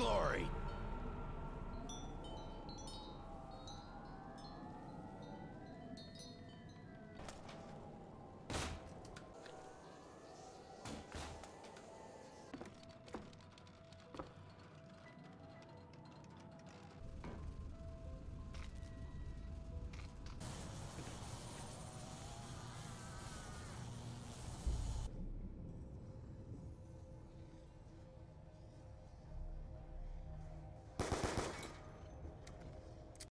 glory.